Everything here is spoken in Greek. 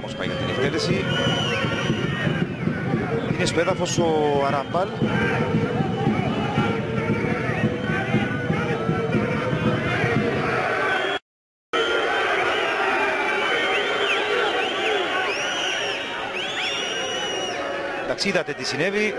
Ράμος πάει για την εκτέλεση. Είναι στο έδαφος ο Αραμπάλ. Εντάξει, είδατε τι συνέβη.